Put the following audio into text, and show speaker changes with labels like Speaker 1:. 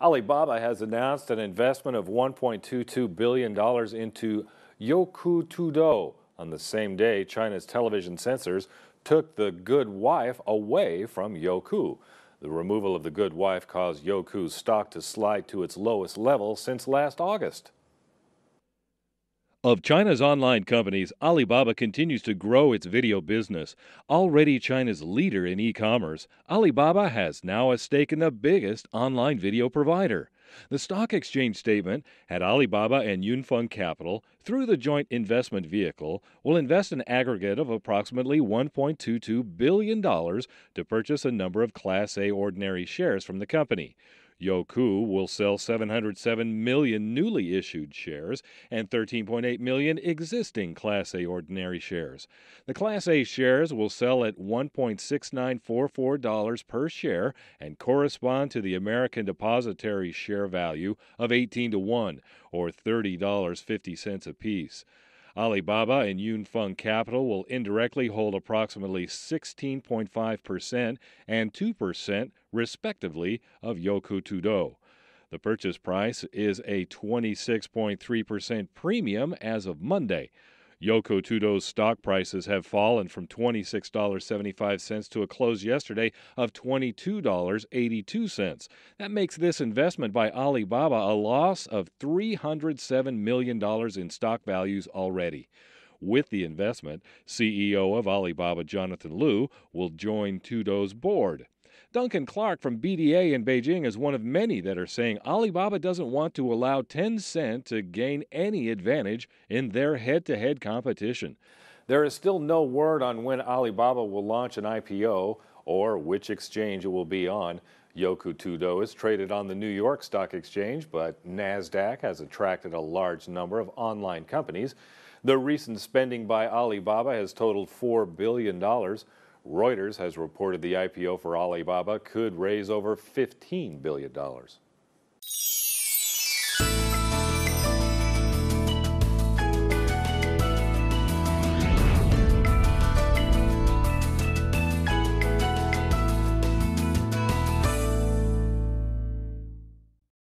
Speaker 1: Alibaba has announced an investment of $1.22 billion into Youku Tudou. On the same day, China's television censors took the good wife away from Youku. The removal of the good wife caused Youku's stock to slide to its lowest level since last August.
Speaker 2: Of China's online companies, Alibaba continues to grow its video business. Already China's leader in e commerce, Alibaba has now a stake in the biggest online video provider. The stock exchange statement had Alibaba and Yunfeng Capital, through the joint investment vehicle, will invest an aggregate of approximately $1.22 billion to purchase a number of Class A ordinary shares from the company. Youku will sell 707 million newly issued shares and 13.8 million existing Class A ordinary shares. The Class A shares will sell at $1.6944 per share and correspond to the American Depositary share value of 18 to 1 or $30.50 apiece. Alibaba and Yunfeng Capital will indirectly hold approximately 16.5% and 2%, respectively, of Youku Tudou. The purchase price is a 26.3% premium as of Monday. Youku Tudou's stock prices have fallen from $26.75 to a close yesterday of $22.82. That makes this investment by Alibaba a loss of $307 million in stock values already. With the investment, CEO of Alibaba Jonathan Lu will join Tudou's board. Duncan Clark from BDA in Beijing is one of many that are saying Alibaba doesn't want to allow Tencent to gain any advantage in their head to head competition.
Speaker 1: There is still no word on when Alibaba will launch an IPO or which exchange it will be on. Youku Tudou is traded on the New York Stock Exchange, but NASDAQ has attracted a large number of online companies. The recent spending by Alibaba has totaled $4 billion. Reuters has reported the IPO for Alibaba could raise over $15 billion.